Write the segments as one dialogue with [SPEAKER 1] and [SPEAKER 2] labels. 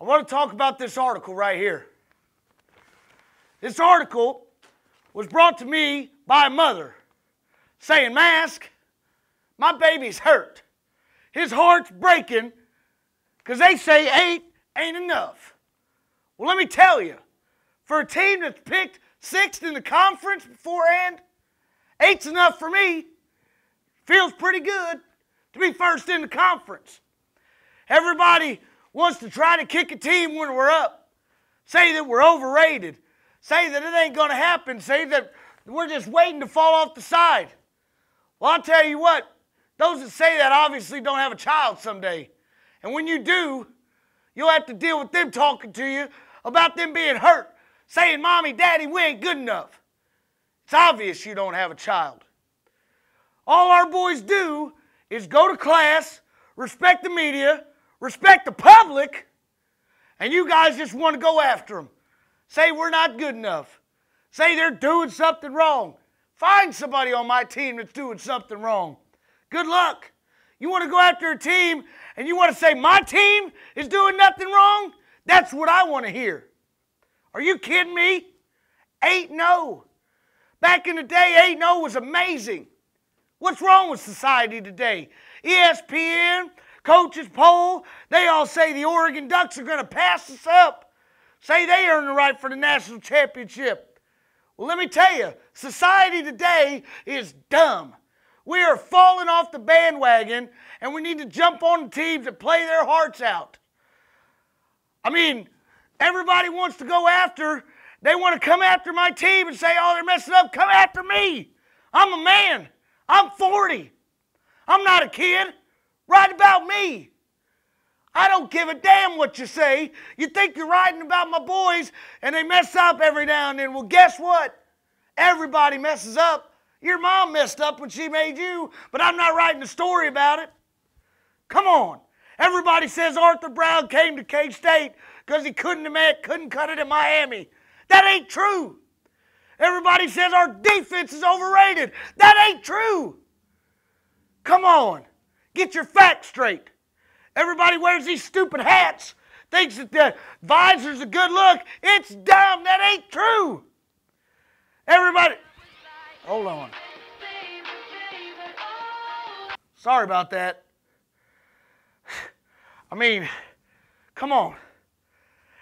[SPEAKER 1] I want to talk about this article right here. This article was brought to me by a mother saying, Mask, my baby's hurt. His heart's breaking because they say eight ain't enough. Well, let me tell you, for a team that's picked sixth in the conference beforehand, eight's enough for me. Feels pretty good to be first in the conference. Everybody wants to try to kick a team when we're up, say that we're overrated, say that it ain't going to happen, say that we're just waiting to fall off the side. Well, I'll tell you what, those that say that obviously don't have a child someday. And when you do, you'll have to deal with them talking to you about them being hurt, saying, Mommy, Daddy, we ain't good enough. It's obvious you don't have a child. All our boys do is go to class, respect the media, respect the public, and you guys just want to go after them. Say we're not good enough. Say they're doing something wrong. Find somebody on my team that's doing something wrong. Good luck. You want to go after a team and you want to say my team is doing nothing wrong? That's what I want to hear. Are you kidding me? 8 0. Back in the day, 8 0 was amazing. What's wrong with society today? ESPN, coaches poll, they all say the Oregon Ducks are going to pass us up. Say they earn the right for the national championship. Well, let me tell you, society today is dumb. We are falling off the bandwagon, and we need to jump on the teams that play their hearts out. I mean, everybody wants to go after, they want to come after my team and say, oh, they're messing up. Come after me. I'm a man. I'm 40. I'm not a kid. Write about me. I don't give a damn what you say. You think you're writing about my boys and they mess up every now and then. Well, guess what? Everybody messes up. Your mom messed up when she made you, but I'm not writing a story about it. Come on. Everybody says Arthur Brown came to K State because he couldn't, couldn't cut it in Miami. That ain't true. Everybody says our defense is overrated. That ain't true. Come on. Get your facts straight. Everybody wears these stupid hats, thinks that the visor's a good look. It's dumb. That ain't true. Everybody, hold on. Sorry about that. I mean, come on.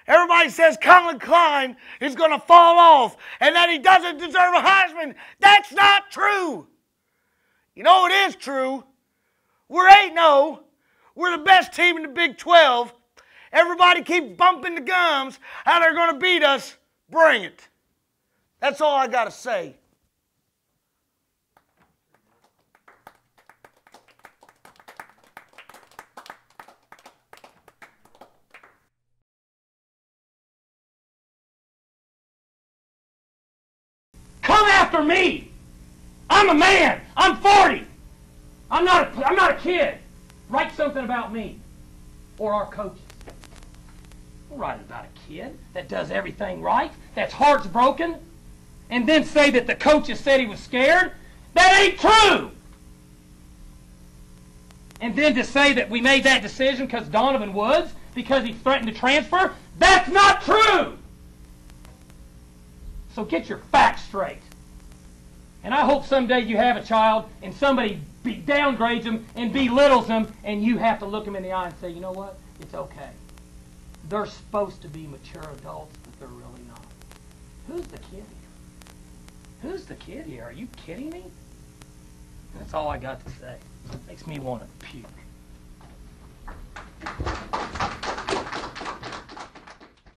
[SPEAKER 1] Everybody says Collin Klein is going to fall off and that he doesn't deserve a Heisman. That's not true. You know it is true. We're 8 0. We're the best team in the Big 12. Everybody keeps bumping the gums how they're going to beat us. Bring it. That's all I got to say. Come after me. I'm a man. I'm 40. I'm not a, I'm not a kid. Write something about me or our coaches. Don't write about a kid that does everything right, that's heart's broken, and then say that the coaches said he was scared. That ain't true. And then to say that we made that decision because Donovan Woods, because he threatened to transfer, that's not true. So get your facts straight. And I hope someday you have a child and somebody be, downgrades them and belittles them, and you have to look them in the eye and say, you know what? It's okay. They're supposed to be mature adults, but they're really not. Who's the kid here? Who's the kid here? Are you kidding me? That's all I got to say. Makes me want to puke.